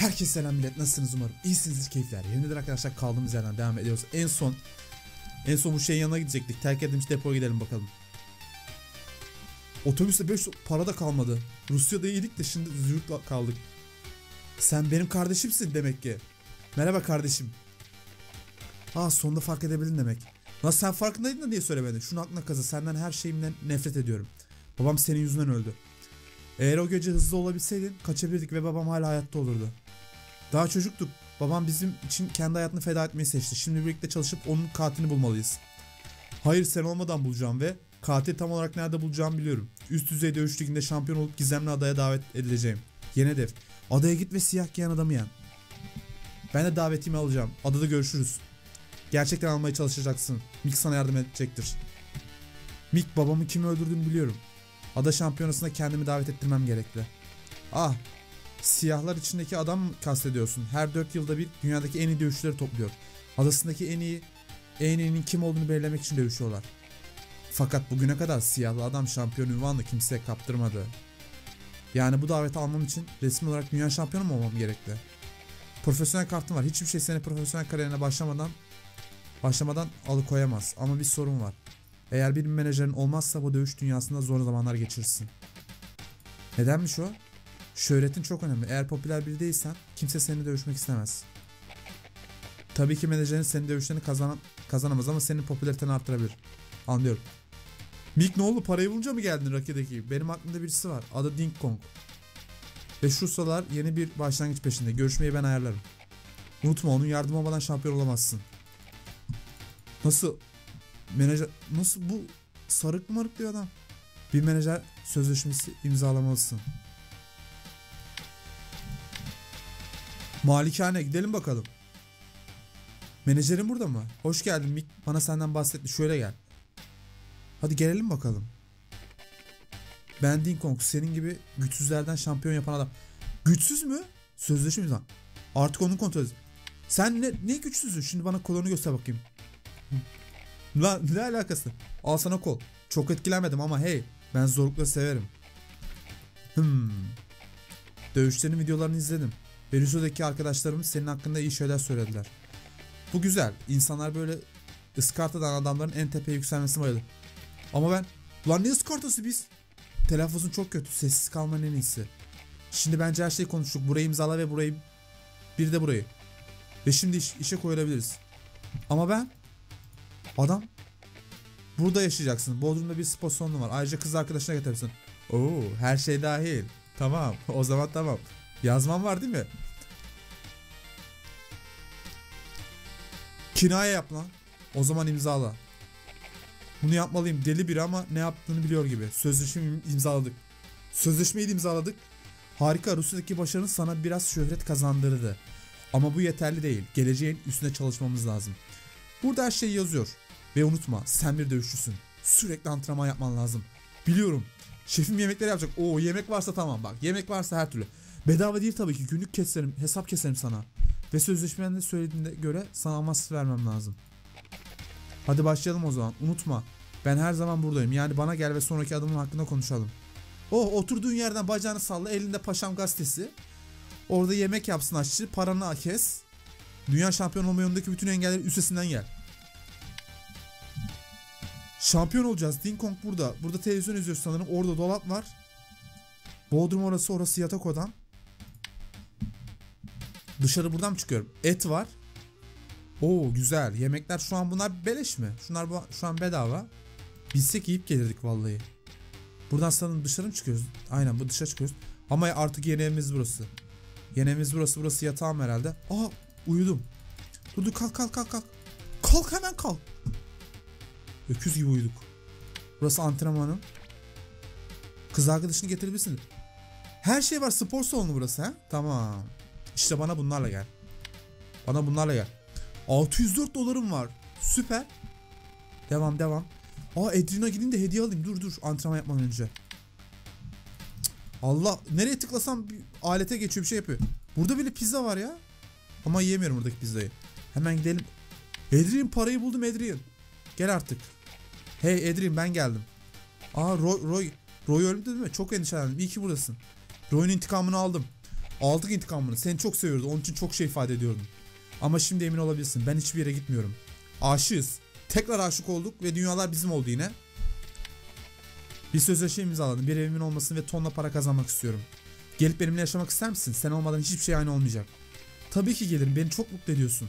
Herkese selam millet nasılsınız? Umarım iyisinizdir keyifler yerindedir arkadaşlar. Kaldığımız yerden devam ediyoruz. En son en son bu şeyin yanına gidecektik. Terk edilmiş depoya gidelim bakalım. Otobüste 5 para da kalmadı. Rusya'da iyiydik de şimdi zürükle kaldık. Sen benim kardeşimsin demek ki. Merhaba kardeşim. Aa sonunda fark edebildin demek. Nasıl sen farkındaydın da niye söylemedin? Şunu aklına kazı. Senden her şeyimden nefret ediyorum. Babam senin yüzünden öldü. Eğer o gece hızlı olabilseydin kaçabilirdik ve babam hala hayatta olurdu. Daha çocuktuk. Babam bizim için kendi hayatını feda etmeyi seçti. Şimdi birlikte çalışıp onun katilini bulmalıyız. Hayır sen olmadan bulacağım ve katil tam olarak nerede bulacağımı biliyorum. Üst düzey dövüş liginde şampiyon olup gizemli adaya davet edileceğim. Yeni hedef. Adaya git ve siyah giyen adamı yen. Ben de davetimi alacağım. Adada görüşürüz. Gerçekten almaya çalışacaksın. Mick sana yardım edecektir. Mick babamı kimi öldürdüğünü biliyorum. Ada şampiyonasına kendimi davet ettirmem gerekli. Ah Siyahlar içindeki adam kastediyorsun? Her 4 yılda bir dünyadaki en iyi dövüşçüleri topluyor. Adasındaki en iyi en iyinin kim olduğunu belirlemek için dövüşüyorlar. Fakat bugüne kadar siyahlı adam şampiyon ünvanını kimseye kaptırmadı. Yani bu daveti almam için resmi olarak dünya şampiyonu mu olmam gerekli? Profesyonel kartım var. Hiçbir şey seni profesyonel kariyerine başlamadan başlamadan alıkoyamaz. Ama bir sorun var. Eğer bir menajerin olmazsa bu dövüş dünyasında zor zamanlar geçirirsin. Nedenmiş o? Şöhretin çok önemli. Eğer popüler biri değilsen kimse seninle dövüşmek istemez. Tabii ki menajerin senin dövüşlerini kazan kazanamaz ama senin popülariteni arttırabilir. Anlıyorum. Mick ne oldu? Parayı bulunca mı geldin rakideki? Benim aklımda birisi var. Adı Ding Kong. Ve şu sıralar yeni bir başlangıç peşinde. Görüşmeyi ben ayarlarım. Unutma onun yardım olmadan şampiyon olamazsın. Nasıl? Menajer... Nasıl bu? Sarık marık bir adam. Bir menajer sözleşmesi imzalamalısın. Malikane gidelim bakalım. Menajerin burada mı? Hoş geldin Mick. Bana senden bahsetti. Şöyle gel. Hadi gelelim bakalım. Ben Ding Kong senin gibi güçsüzlerden şampiyon yapan adam. Güçsüz mü? Sözleşme imza. Artık onun kontrolü. Sen ne, ne güçsüzsün? Şimdi bana kolunu göster bakayım. Lan ne alakası? Al sana kol. Çok etkilenmedim ama hey ben zorlukları severim. Hmm. Dövüşlerin videolarını izledim. Ve Rusya'daki arkadaşlarımız senin hakkında iyi şeyler söylediler. Bu güzel. İnsanlar böyle ıskartadan adamların en tepeye yükselmesini bayılır. Ama ben lan ne ıskartası biz? Telaffuzun çok kötü. Sessiz kalmanın en iyisi. Şimdi bence her şeyi konuştuk. Burayı imzala ve burayı bir de burayı. Ve şimdi iş, işe koyulabiliriz. Ama ben adam burada yaşayacaksın. Bodrum'da bir spor salonu var. Ayrıca kız arkadaşına getirirsin. Oo, her şey dahil. Tamam. O zaman tamam. Yazmam var değil mi? Kinaye yap lan. O zaman imzala. Bunu yapmalıyım deli biri ama ne yaptığını biliyor gibi. Sözleşmeyi imzaladık. Sözleşmeyi de imzaladık. Harika Rusya'daki başarın sana biraz şöhret kazandırdı. Ama bu yeterli değil. Geleceğin üstüne çalışmamız lazım. Burada her şey yazıyor. Ve unutma sen bir dövüşçüsün. Sürekli antrenman yapman lazım. Biliyorum. Şefim yemekleri yapacak. Oo yemek varsa tamam bak. Yemek varsa her türlü. Bedava değil tabii ki. Günlük keserim, hesap keserim sana. Ve sözleşmende söylediğine göre sana amas vermem lazım. Hadi başlayalım o zaman. Unutma. Ben her zaman buradayım. Yani bana gel ve sonraki adımın hakkında konuşalım. Oh oturduğun yerden bacağını salla. Elinde paşam gazetesi. Orada yemek yapsın aşçı. Paranı kes. Dünya şampiyon olma yolundaki bütün engelleri üstesinden gel. Şampiyon olacağız. Ding Kong burada. Burada televizyon izliyoruz sanırım. Orada dolap var. Bodrum orası orası yatak odam. Dışarı buradan mı çıkıyorum? Et var. Oo güzel. Yemekler şu an bunlar beleş mi? Şunlar şu an bedava. Bilsek yiyip gelirdik vallahi. Buradan sanırım dışarı mı çıkıyoruz? Aynen bu dışarı çıkıyoruz. Ama artık yeni evimiz burası. Yeni evimiz burası. Burası yatağım herhalde. Aa uyudum. Dur dur kalk kalk kalk kalk. Kalk hemen kalk. Öküz gibi uyuduk. Burası antrenmanım. Kız arkadaşını getirebilirsin. Her şey var. Spor salonu burası ha. Tamam. İşte bana bunlarla gel. Bana bunlarla gel. 604 dolarım var. Süper. Devam devam. Aa Edrina gidin de hediye alayım. Dur dur antrenman yapmadan önce. Allah nereye tıklasam bir alete geçiyor bir şey yapıyor. Burada bile pizza var ya. Ama yiyemiyorum buradaki pizzayı. Hemen gidelim. Edrian parayı buldum Edrian. Gel artık. Hey Edrian ben geldim. Aa Roy, Roy, Roy öldü değil mi? Çok endişelendim. İyi ki buradasın. Roy'un intikamını aldım. Aldık intikamını. Seni çok seviyoruz. Onun için çok şey ifade ediyordum. Ama şimdi emin olabilirsin. Ben hiçbir yere gitmiyorum. Aşığız. Tekrar aşık olduk ve dünyalar bizim oldu yine. Bir sözleşme imzaladım. Bir evimin olmasını ve tonla para kazanmak istiyorum. Gelip benimle yaşamak ister misin? Sen olmadan hiçbir şey aynı olmayacak. Tabii ki gelirim. Beni çok mutlu ediyorsun.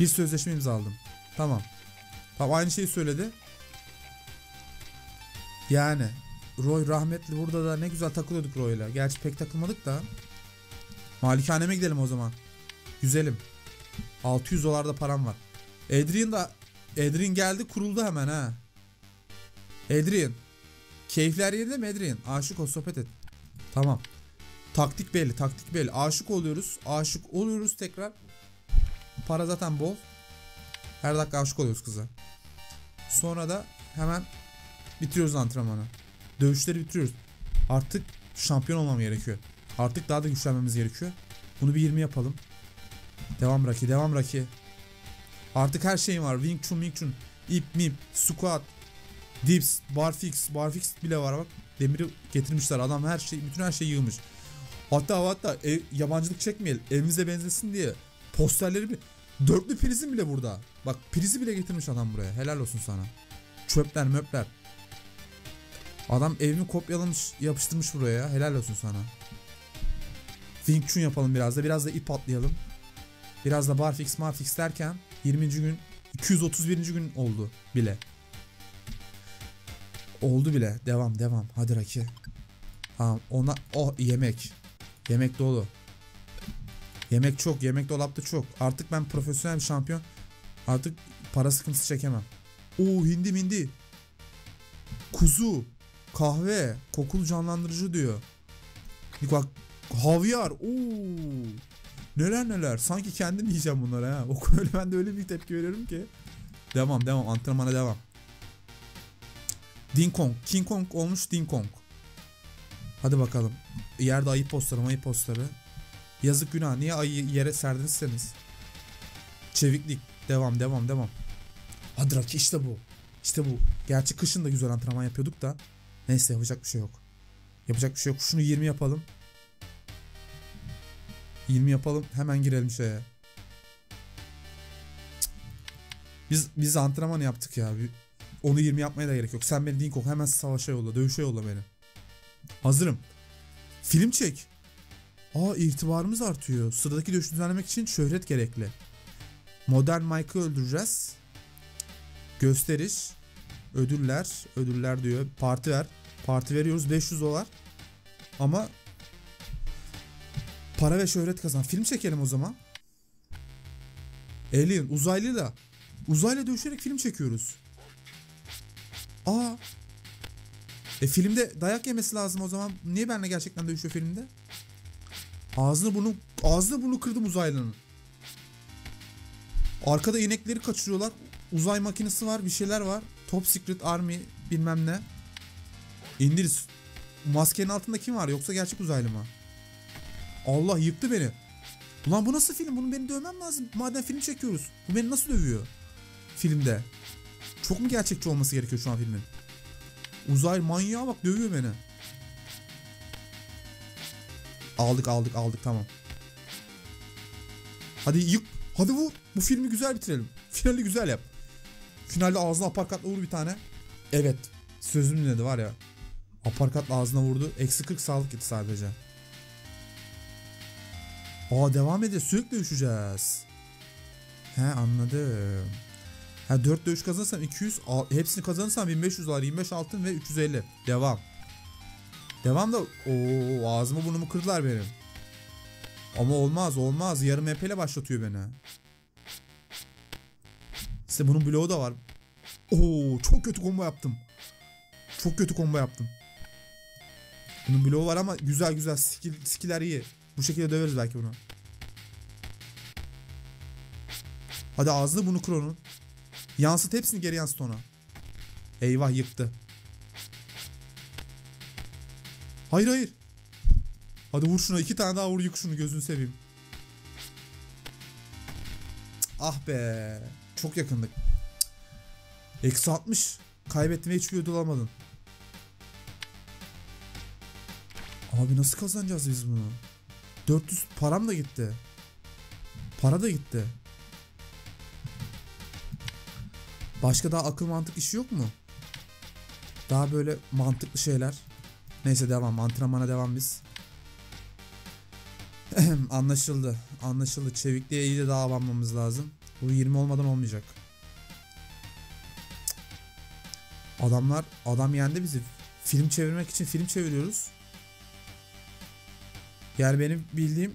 Bir sözleşme imzaladım. Tamam. Tamam aynı şeyi söyledi. Yani Roy rahmetli burada da ne güzel takılıyorduk Roy'la. Gerçi pek takılmadık da. Malikaneme gidelim o zaman. Güzelim. 600 dolar da param var. Adrian da Adrian geldi kuruldu hemen ha. Adrian. Keyifler yerinde mi Adrian? Aşık ol sohbet et. Tamam. Taktik belli taktik belli. Aşık oluyoruz. Aşık oluyoruz tekrar. Para zaten bol. Her dakika aşık oluyoruz kıza. Sonra da hemen bitiriyoruz antrenmanı. Dövüşleri bitiriyoruz. Artık şampiyon olmam gerekiyor. Artık daha da güçlenmemiz gerekiyor. Bunu bir 20 yapalım. Devam Raki, devam Raki. Artık her şeyim var. Wing Chun, Wing Chun, ip, mip, squat, dips, barfix, barfix bile var bak. Demiri getirmişler. Adam her şey, bütün her şeyi yığmış. Hatta hatta ev, yabancılık çekmeyelim. Evimize benzesin diye posterleri bir dörtlü prizim bile burada. Bak prizi bile getirmiş adam buraya. Helal olsun sana. Çöpler möpler. Adam evimi kopyalamış yapıştırmış buraya. Helal olsun sana. Wing Chun yapalım biraz da. Biraz da ip atlayalım. Biraz da barfix marfix derken 20. gün 231. gün oldu bile. Oldu bile. Devam devam. Hadi Raki. Tamam ona oh yemek. Yemek dolu. Yemek çok. Yemek dolapta çok. Artık ben profesyonel bir şampiyon. Artık para sıkıntısı çekemem. Oo hindi hindi. Kuzu. Kahve. Kokulu canlandırıcı diyor. Bak havyar. Oo. Neler neler. Sanki kendim yiyeceğim bunları ha. O öyle ben de öyle bir tepki veriyorum ki. Devam devam. Antrenmana devam. Ding Kong. King Kong olmuş Ding Kong. Hadi bakalım. Yerde ayı postları ayı postları. Yazık günah. Niye ayı yere serdinirseniz. Çeviklik. Devam devam devam. Hadi Raki işte bu. İşte bu. Gerçi kışın da güzel antrenman yapıyorduk da. Neyse yapacak bir şey yok. Yapacak bir şey yok. Şunu 20 yapalım. 20 yapalım. Hemen girelim şeye. Biz biz antrenman yaptık ya. Onu 20 yapmaya da gerek yok. Sen beni Dinkok hemen savaşa yolla. Dövüşe yolla beni. Hazırım. Film çek. Aa itibarımız artıyor. Sıradaki dövüş düzenlemek için şöhret gerekli. Modern Mike'ı öldüreceğiz. Gösteriş. Ödüller. Ödüller diyor. Parti ver. Parti veriyoruz 500 dolar. Ama para ve şöhret kazan. Film çekelim o zaman. Alien uzaylıyla uzayla dövüşerek film çekiyoruz. Aa. E filmde dayak yemesi lazım o zaman. Niye benimle gerçekten dövüşüyor filmde? Ağzını bunu ağzını bunu kırdım uzaylının. Arkada inekleri kaçırıyorlar. Uzay makinesi var, bir şeyler var. Top Secret Army bilmem ne. İndir. Maskenin altında kim var yoksa gerçek uzaylı mı? Allah yıktı beni. Ulan bu nasıl film? Bunu beni dövmem lazım. Madem film çekiyoruz. Bu beni nasıl dövüyor? Filmde. Çok mu gerçekçi olması gerekiyor şu an filmin? Uzay manyağı bak dövüyor beni. Aldık aldık aldık tamam. Hadi yık. Hadi bu. Bu filmi güzel bitirelim. Finali güzel yap. Finalde ağzına aparkatla vur bir tane. Evet. Sözüm dinledi var ya. Aparkatla ağzına vurdu. Eksi 40 sağlık gitti sadece. Aa devam ediyor. Sürekli dövüşeceğiz. He anladım. Ha 4 dövüş kazanırsam 200. Hepsini kazanırsam 1500 dolar, 25 altın ve 350. Devam. Devam da o ağzımı burnumu kırdılar benim. Ama olmaz olmaz. Yarım MP ile başlatıyor beni. İşte bunun bloğu da var. Oo çok kötü combo yaptım. Çok kötü combo yaptım. Bunun bloğu var ama güzel güzel skill, skiller iyi. Bu şekilde döveriz belki bunu. Hadi ağzını bunu kır onun. Yansıt hepsini geri yansıt ona. Eyvah yıktı. Hayır hayır. Hadi vur şuna iki tane daha vur yık şunu gözünü seveyim. Ah be. Çok yakındık. Eksi 60. Kaybettim hiçbir ödül almadın. Abi nasıl kazanacağız biz bunu? 400 param da gitti. Para da gitti. Başka daha akıl mantık işi yok mu? Daha böyle mantıklı şeyler. Neyse devam. Antrenmana devam biz. Anlaşıldı. Anlaşıldı. Çevikliğe iyice daha abanmamız lazım. Bu 20 olmadan olmayacak. Adamlar adam yendi bizi. Film çevirmek için film çeviriyoruz. Yani benim bildiğim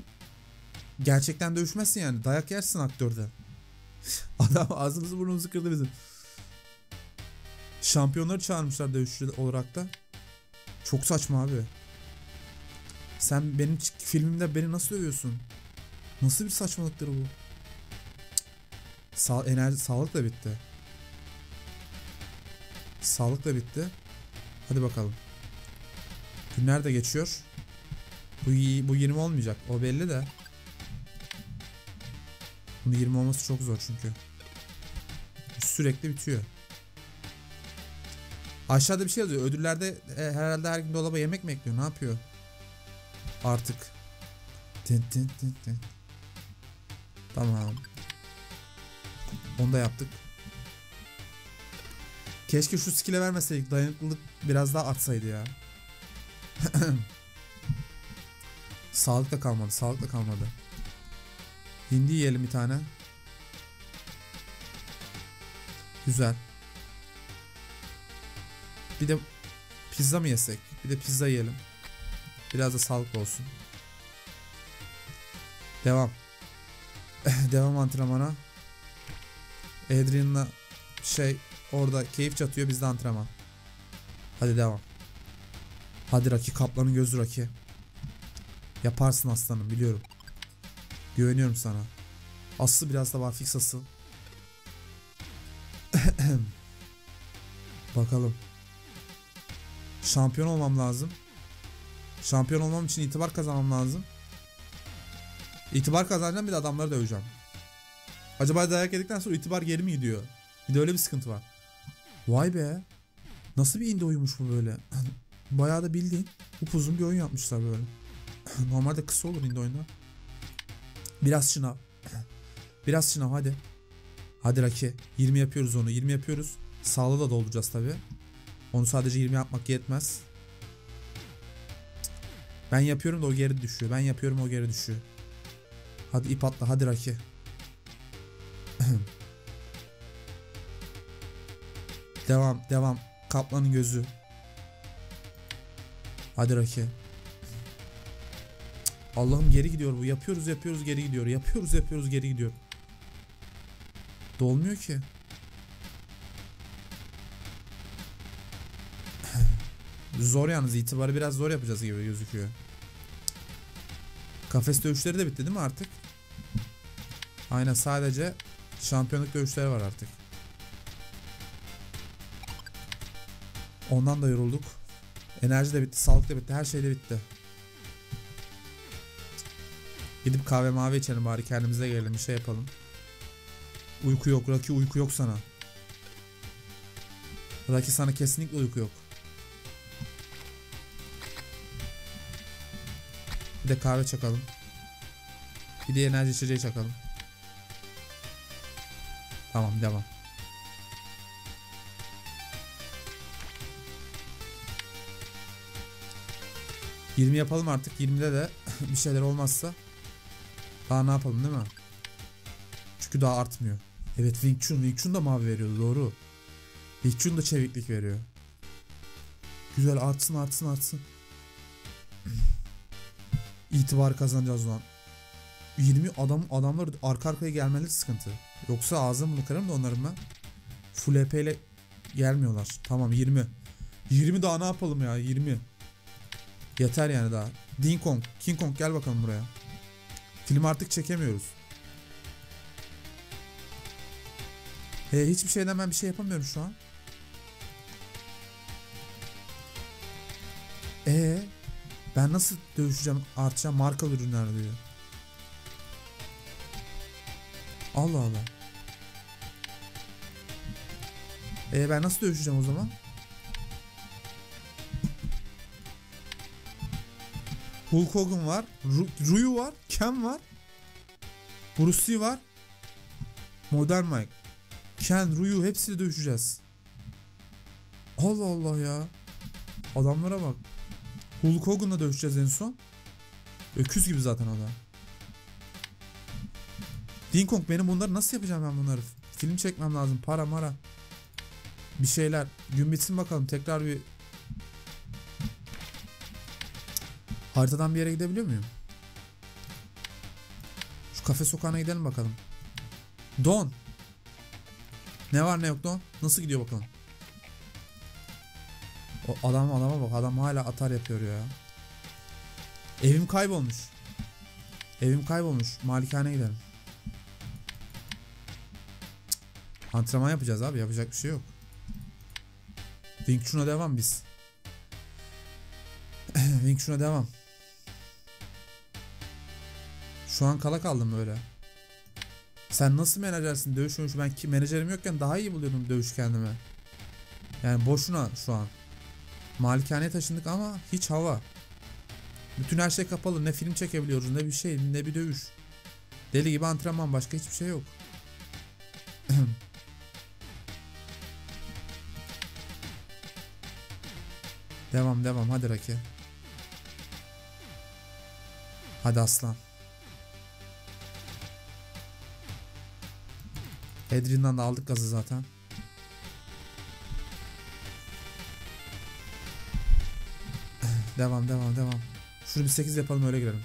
gerçekten dövüşmezsin yani. Dayak yersin aktörde. Adam ağzımızı burnumuzu kırdı bizim. Şampiyonları çağırmışlar dövüşçü olarak da. Çok saçma abi. Sen benim filmimde beni nasıl dövüyorsun? Nasıl bir saçmalıktır bu? Sa enerji sağlık da bitti. Sağlık da bitti. Hadi bakalım. Günler de geçiyor. Bu, bu 20 olmayacak. O belli de. Bunun 20 olması çok zor çünkü. Sürekli bitiyor. Aşağıda bir şey yazıyor. Ödüllerde e, herhalde her gün dolaba yemek mi ekliyor? Ne yapıyor? Artık. Tin, tin, tin, tin. Tamam. Onu da yaptık. Keşke şu skill'e vermeseydik. Dayanıklılık biraz daha atsaydı ya. Sağlık da kalmadı. Sağlık da kalmadı. Hindi yiyelim bir tane. Güzel. Bir de pizza mı yesek? Bir de pizza yiyelim. Biraz da sağlıklı olsun. Devam. Devam antrenmana. Adrian'la şey orada keyif çatıyor bizde antrenman. Hadi devam. Hadi Raki kaplanın gözü Raki. Yaparsın aslanım biliyorum. Güveniyorum sana. Aslı biraz da var fix asıl. Bakalım. Şampiyon olmam lazım. Şampiyon olmam için itibar kazanmam lazım. İtibar kazanacağım bir de adamları döveceğim. Acaba dayak yedikten sonra itibar geri mi gidiyor? Bir de öyle bir sıkıntı var. Vay be. Nasıl bir indie oyunmuş bu böyle? Bayağı da bildiğin upuzun bir oyun yapmışlar böyle. Normalde kısa olur indie oyunda. Biraz şınav. Biraz şınav hadi. Hadi Raki. 20 yapıyoruz onu. 20 yapıyoruz. Sağlığı da dolduracağız tabi. Onu sadece 20 yapmak yetmez. Ben yapıyorum da o geri düşüyor. Ben yapıyorum o geri düşüyor. Hadi ip atla. Hadi Raki. devam. Devam. Kaplanın gözü. Hadi Raki. Allah'ım geri gidiyor bu. Yapıyoruz yapıyoruz geri gidiyor. Yapıyoruz yapıyoruz geri gidiyor. Dolmuyor ki. zor yalnız itibarı biraz zor yapacağız gibi gözüküyor. Kafes dövüşleri de bitti değil mi artık? Aynen sadece şampiyonluk dövüşleri var artık. Ondan da yorulduk. Enerji de bitti, sağlık da bitti, her şey de bitti. Gidip kahve mavi içelim bari kendimize gelelim bir şey yapalım. Uyku yok Raki uyku yok sana. Raki sana kesinlikle uyku yok. Bir de kahve çakalım. Bir de enerji içeceği çakalım. Tamam devam. Yirmi yapalım artık. 20'de de bir şeyler olmazsa daha ne yapalım değil mi? Çünkü daha artmıyor. Evet Wing Chun. Wing Chun da mavi veriyordu doğru. Wing Chun da çeviklik veriyor. Güzel artsın artsın artsın. İtibar kazanacağız lan. 20 adam adamlar arka arkaya gelmeleri sıkıntı. Yoksa ağzımı kırarım da onların ben. Full EP ile gelmiyorlar. Tamam 20. 20 daha ne yapalım ya 20. Yeter yani daha. Ding Kong, King Kong gel bakalım buraya. Film artık çekemiyoruz. He, hiçbir şeyden ben bir şey yapamıyorum şu an. Ee, ben nasıl dövüşeceğim, artacağım markalı ürünler diyor. Allah Allah. Ee, ben nasıl dövüşeceğim o zaman? Hulk Hogan var. Ru- Ryu var. Ken var. Bruce Lee var. Modern Mike. Ken, Ryu hepsiyle dövüşeceğiz. Allah Allah ya. Adamlara bak. Hulk Hogan'la dövüşeceğiz en son. Öküz gibi zaten o da. Ding Kong benim bunları nasıl yapacağım ben bunları? Film çekmem lazım. Para mara. Bir şeyler. Gün bitsin bakalım. Tekrar bir Haritadan bir yere gidebiliyor muyum? Şu kafe sokağına gidelim bakalım. Don. Ne var ne yok Don? Nasıl gidiyor bakalım? O adam adama bak adam hala atar yapıyor ya. Evim kaybolmuş. Evim kaybolmuş. Malikaneye gidelim. Antrenman yapacağız abi. Yapacak bir şey yok. Wing Chun'a devam biz. Wing Chun'a devam. Şu an kala kaldım böyle. Sen nasıl menajersin dövüş dövüş ben ki menajerim yokken daha iyi buluyordum dövüş kendime. Yani boşuna şu an. Malikaneye taşındık ama hiç hava. Bütün her şey kapalı. Ne film çekebiliyoruz ne bir şey ne bir dövüş. Deli gibi antrenman başka hiçbir şey yok. devam devam hadi Raki. Hadi aslan. Adrian'dan da aldık gazı zaten. devam devam devam. Şunu bir 8 yapalım öyle girelim.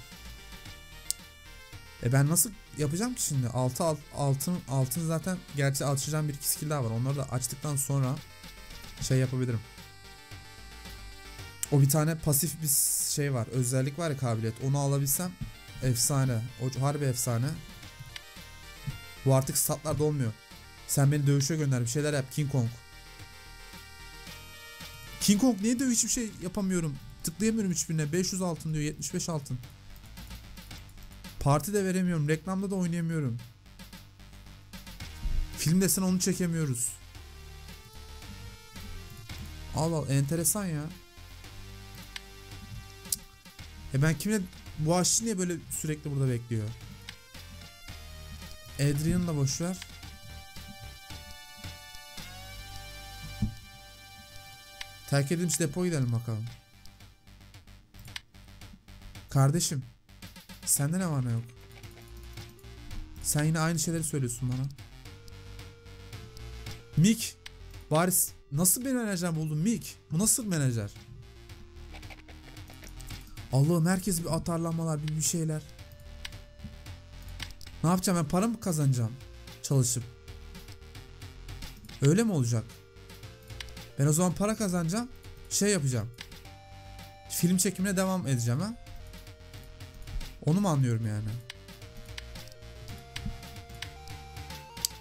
E ben nasıl yapacağım ki şimdi? 6 alt, altın altın zaten gerçi açacağım bir iki skill daha var. Onları da açtıktan sonra şey yapabilirim. O bir tane pasif bir şey var. Özellik var ya kabiliyet. Onu alabilsem efsane. O harbi efsane. Bu artık statlarda olmuyor. Sen beni dövüşe gönder bir şeyler yap King Kong. King Kong niye dövüş hiçbir şey yapamıyorum. Tıklayamıyorum hiçbirine. 500 altın diyor 75 altın. Parti de veremiyorum. Reklamda da oynayamıyorum. Film desen onu çekemiyoruz. Allah Allah enteresan ya. E ben kimle bu aşçı niye böyle sürekli burada bekliyor? Adrian'ı da boşver. Terk edilmiş depo gidelim bakalım. Kardeşim. Sende ne var ne yok? Sen yine aynı şeyleri söylüyorsun bana. Mik. Varis. Nasıl bir menajer buldun Mik? Bu nasıl bir menajer? Allah'ım herkes bir atarlanmalar bir bir şeyler. Ne yapacağım ben para mı kazanacağım? Çalışıp. Öyle mi olacak? Ben o zaman para kazanacağım. Şey yapacağım. Film çekimine devam edeceğim ha. Onu mu anlıyorum yani?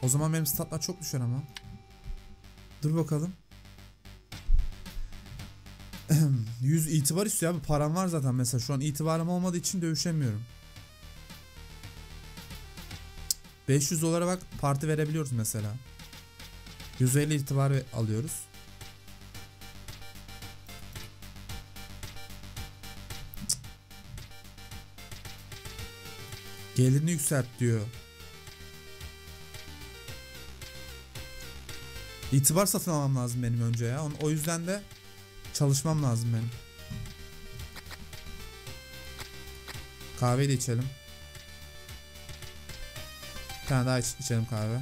O zaman benim statlar çok düşer ama. Dur bakalım. 100 itibar istiyor abi. Param var zaten mesela. Şu an itibarım olmadığı için dövüşemiyorum. 500 dolara bak parti verebiliyoruz mesela. 150 itibar alıyoruz. Gelirini yükselt diyor. İtibar satın almam lazım benim önce ya. O yüzden de çalışmam lazım benim. Kahveyi de içelim. Bir tane daha iç, içelim kahve.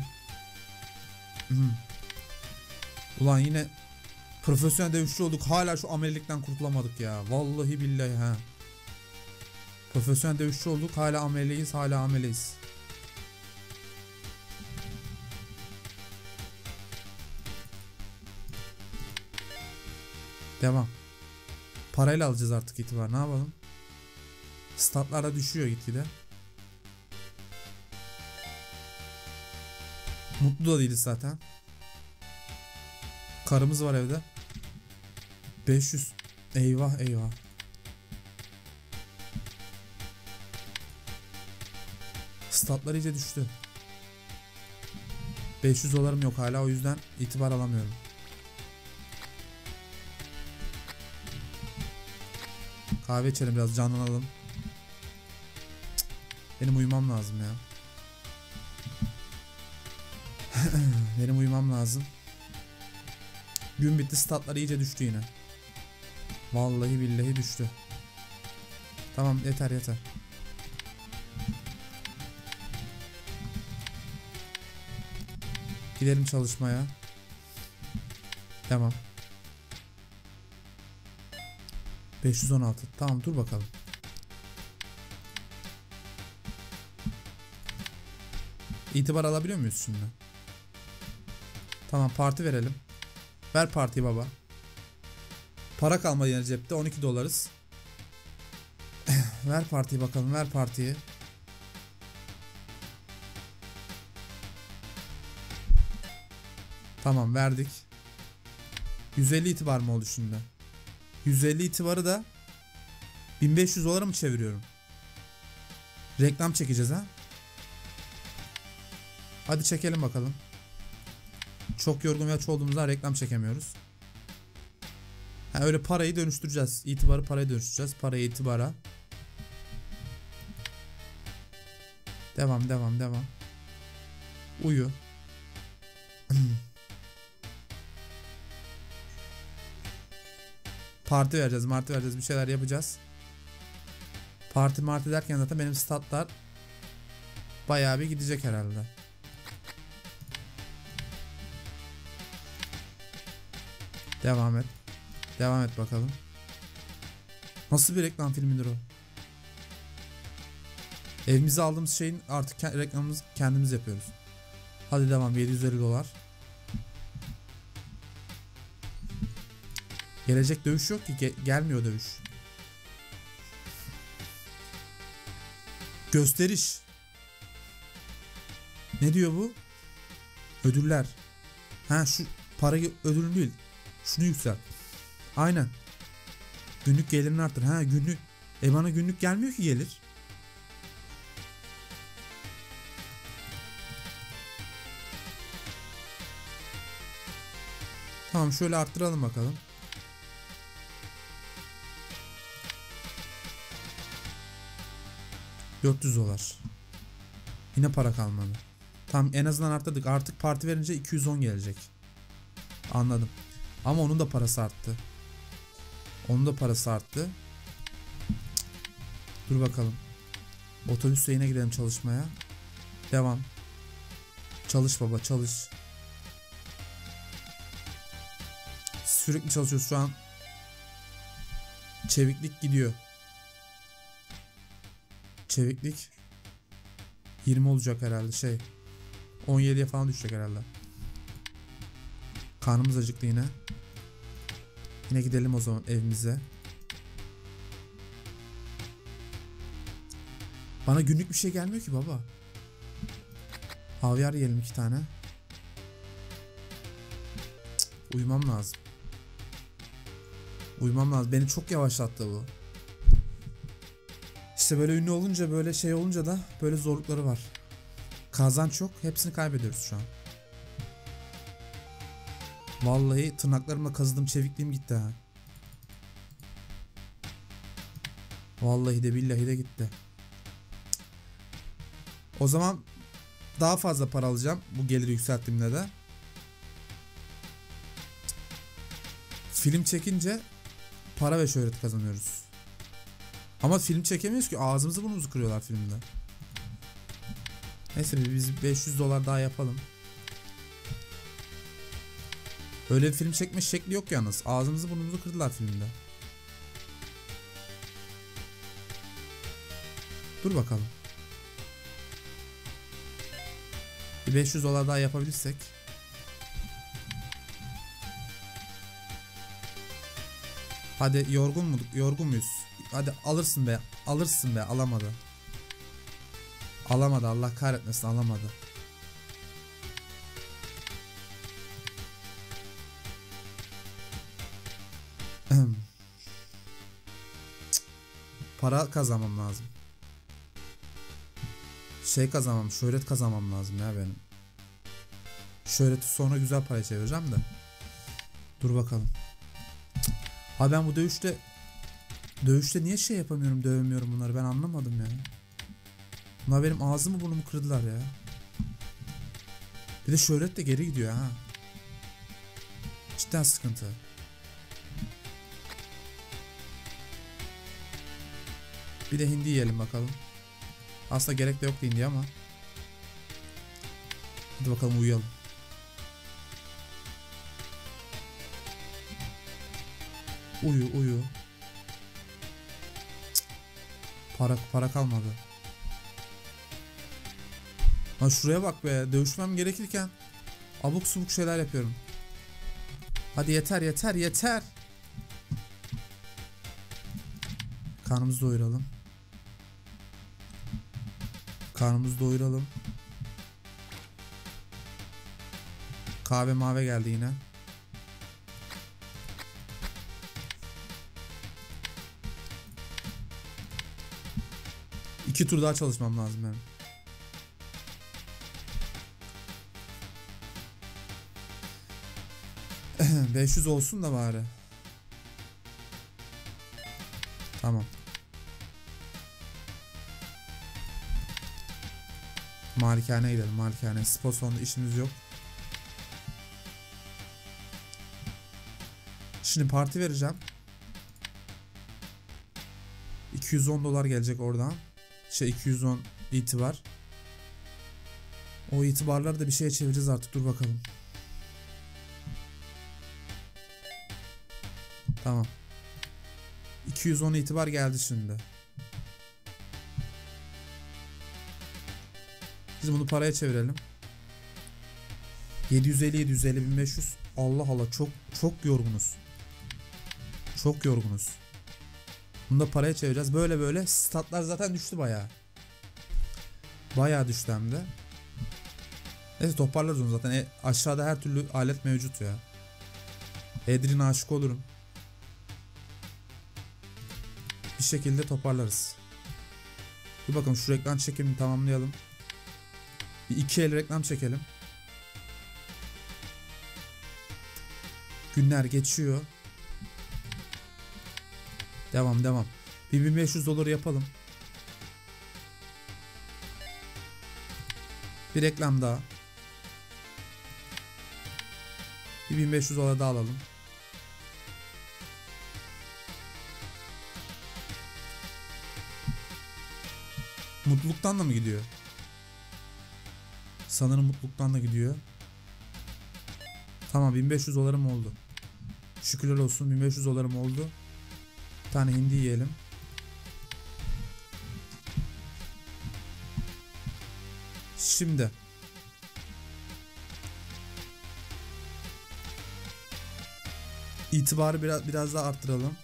Ulan yine profesyonel dövüşçü olduk. Hala şu amelilikten kurtulamadık ya. Vallahi billahi ha. Profesyonel dövüşçü olduk. Hala ameliyiz. Hala ameliyiz. Devam. Parayla alacağız artık itibar. Ne yapalım? Statlara düşüyor gitgide. Mutlu da değiliz zaten. Karımız var evde. 500. Eyvah eyvah. Statlar iyice düştü. 500 dolarım yok hala o yüzden itibar alamıyorum. Kahve içelim biraz canlanalım. Benim uyumam lazım ya. Benim uyumam lazım. Gün bitti statlar iyice düştü yine. Vallahi billahi düştü. Tamam yeter yeter. Gidelim çalışmaya. Tamam. 516. Tamam dur bakalım. İtibar alabiliyor muyuz şimdi? Tamam parti verelim. Ver partiyi baba. Para kalmadı yani cepte 12 dolarız. ver partiyi bakalım ver partiyi. Tamam verdik. 150 itibar mı oldu şimdi? 150 itibarı da 1500 dolara mı çeviriyorum? Reklam çekeceğiz ha? Hadi çekelim bakalım. Çok yorgun ve aç olduğumuzdan reklam çekemiyoruz. Ha, öyle parayı dönüştüreceğiz. İtibarı paraya dönüştüreceğiz. Parayı itibara. Devam devam devam. Uyu. Parti vereceğiz, marti vereceğiz, bir şeyler yapacağız. Parti marti derken zaten benim statlar bayağı bir gidecek herhalde. Devam et. Devam et bakalım. Nasıl bir reklam filmidir o? Evimize aldığımız şeyin artık reklamımızı kendimiz yapıyoruz. Hadi devam 750 dolar. Gelecek dövüş yok ki ge- gelmiyor dövüş. Gösteriş. Ne diyor bu? Ödüller. Ha şu para ödülü değil. Şunu yükselt. Aynen. Günlük gelirini arttır. Ha günlük. E bana günlük gelmiyor ki gelir. Tamam şöyle arttıralım bakalım. ...400 dolar. Yine para kalmadı. Tamam en azından arttırdık. Artık parti verince 210 gelecek. Anladım. Ama onun da parası arttı. Onun da parası arttı. Dur bakalım. Otobüsle yine gidelim çalışmaya. Devam. Çalış baba çalış. Sürekli çalışıyoruz şu an. Çeviklik gidiyor. Çeviklik 20 olacak herhalde şey. 17'ye falan düşecek herhalde. Karnımız acıktı yine. Yine gidelim o zaman evimize. Bana günlük bir şey gelmiyor ki baba. Havyar yiyelim iki tane. Cık, uyumam lazım. Uyumam lazım. Beni çok yavaşlattı bu. İşte böyle ünlü olunca böyle şey olunca da böyle zorlukları var. Kazanç çok. Hepsini kaybediyoruz şu an. Vallahi tırnaklarımla kazıdım çevikliğim gitti ha. Vallahi de billahi de gitti. O zaman daha fazla para alacağım bu geliri yükselttiğimde de. Film çekince para ve şöhret kazanıyoruz. Ama film çekemiyoruz ki ağzımızı burnumuzu kırıyorlar filmde. Neyse biz 500 dolar daha yapalım. Öyle bir film çekme şekli yok yalnız. Ağzımızı burnumuzu kırdılar filmde. Dur bakalım. Bir 500 dolar daha yapabilirsek. Hadi yorgun mu? Yorgun muyuz? Hadi alırsın be. Alırsın be. Alamadı. Alamadı. Allah kahretmesin alamadı. Para kazanmam lazım. Şey kazanmam, şöhret kazanmam lazım ya benim. Şöhreti sonra güzel para çevireceğim de. Dur bakalım. Ha ben bu dövüşte Dövüşte niye şey yapamıyorum dövemiyorum bunları ben anlamadım ya. Bunlar benim ağzımı burnumu kırdılar ya. Bir de şöhret de geri gidiyor ha. Cidden sıkıntı. Bir de hindi yiyelim bakalım. Aslında gerek de yoktu hindi ama. Hadi bakalım uyuyalım. Uyu uyu. Para para kalmadı. Ha şuraya bak be. Dövüşmem gerekirken abuk subuk şeyler yapıyorum. Hadi yeter yeter yeter. Karnımızı doyuralım. Karnımızı doyuralım. Kahve mave geldi yine. İki tur daha çalışmam lazım benim. ...500 olsun da bari. Tamam. Malikane gidelim malikane. Spor salonunda işimiz yok. Şimdi parti vereceğim. 210 dolar gelecek oradan. Şey 210 itibar. O itibarları da bir şeye çevireceğiz artık dur bakalım. Tamam. 210 itibar geldi şimdi. Biz bunu paraya çevirelim. 750 750 1500. Allah Allah çok çok yorgunuz. Çok yorgunuz. Bunu da paraya çevireceğiz. Böyle böyle statlar zaten düştü bayağı. Bayağı düştü hem de. Neyse toparlarız onu zaten. E, aşağıda her türlü alet mevcut ya. Edrin aşık olurum. Bir şekilde toparlarız. Bir bakalım şu reklam çekimini tamamlayalım. Bir iki el reklam çekelim. Günler geçiyor. Devam devam. Bir 1500 dolar yapalım. Bir reklam daha. Bir 1500 dolar daha alalım. Mutluluktan da mı gidiyor? Sanırım mutluluktan da gidiyor. Tamam 1500 dolarım oldu. Şükürler olsun 1500 dolarım oldu. Tane hindi yiyelim. Şimdi itibarı biraz biraz daha arttıralım.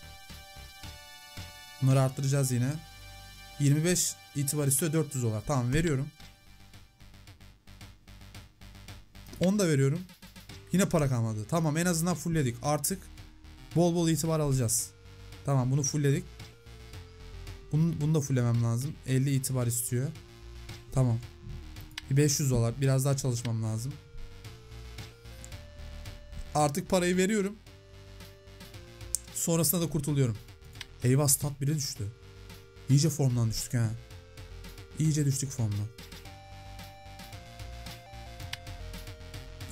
Bunları arttıracağız yine. 25 itibar istiyor 400 dolar. Tamam veriyorum. 10 da veriyorum. Yine para kalmadı. Tamam en azından fullledik. Artık bol bol itibar alacağız. Tamam bunu fullledik. Bunu, bunu da fulllemem lazım. 50 itibar istiyor. Tamam. Bir 500 dolar. Biraz daha çalışmam lazım. Artık parayı veriyorum. Sonrasında da kurtuluyorum. Eyvah stat 1'e düştü. İyice formdan düştük ha. İyice düştük formdan.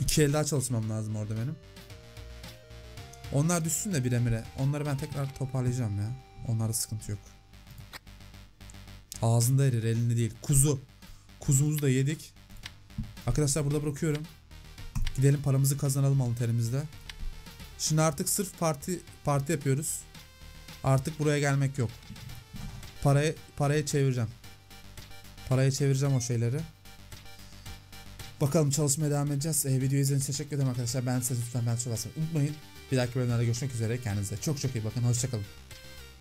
İki el daha çalışmam lazım orada benim. Onlar düşsün de bir emire. Onları ben tekrar toparlayacağım ya. Onlarda sıkıntı yok. Ağzında erir elinde değil. Kuzu. Kuzumuzu da yedik. Arkadaşlar burada bırakıyorum. Gidelim paramızı kazanalım alın terimizde. Şimdi artık sırf parti parti yapıyoruz. Artık buraya gelmek yok. Parayı paraya çevireceğim. Paraya çevireceğim o şeyleri. Bakalım çalışmaya devam edeceğiz. Ee, videoyu izlediğiniz için teşekkür ederim arkadaşlar. Ben size lütfen ben basmayı unutmayın. Bir dahaki bölümlerde görüşmek üzere. Kendinize çok çok iyi bakın. Hoşçakalın.